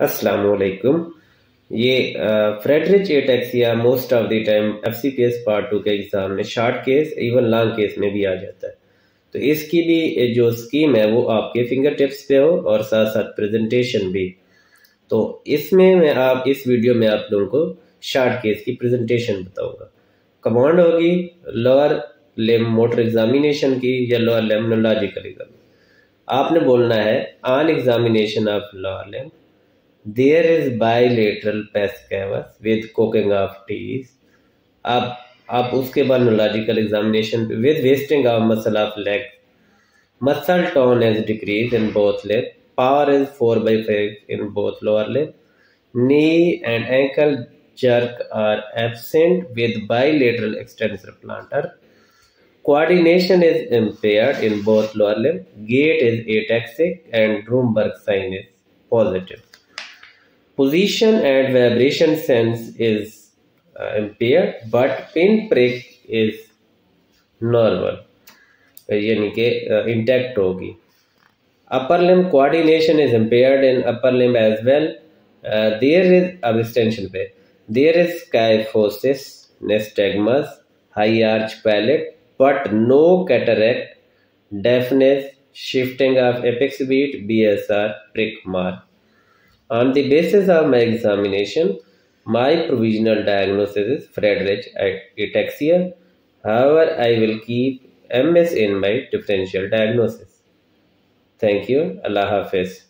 अस्सलाम वालेकुम ये Friedreich ataxia most of the time F C P S part two के एग्ज़ाम में short case even long case में भी आ जाता है। तो इसकी भी जो स्कीम है, वो आपके फिंगर टिप्स पे हो और साथ साथ प्रेजेंटेशन भी। तो इसमें मैं आप, इस वीडियो में आप लोगों को शार्ट केस की प्रेजेंटेशन बताऊँगा। कमांड होगी लोअर लेम मोटर एग्जामिनेशन की या लोअर लेमनोलॉजिकल एग्ज़ाम आपने बोलना है on examination of lower limb there is bilateral pes cavus with cooking of teeth अब अब उसके बाद neurological examination with wasting of muscle of leg muscle tone is decrease in both leg power is 4 by 5 in both lower leg knee and ankle jerk are absent with bilateral extensor plantar coordination is impaired in both lower leg gait is ataxic and Grunberg sign is positive Position and vibration sense is uh, impaired, but pinprick is normal. यानी कि intact होगी. Upper limb coordination is impaired in upper limb as well there is अब extension पे. There is kyphosis nystagmus high arch palate but no cataract deafness shifting of apex beat BSR prick mark. On the basis of my examination, my provisional diagnosis is Friedreich ataxia. However, I will keep MS in my differential diagnosis. Thank you. Allah Hafiz.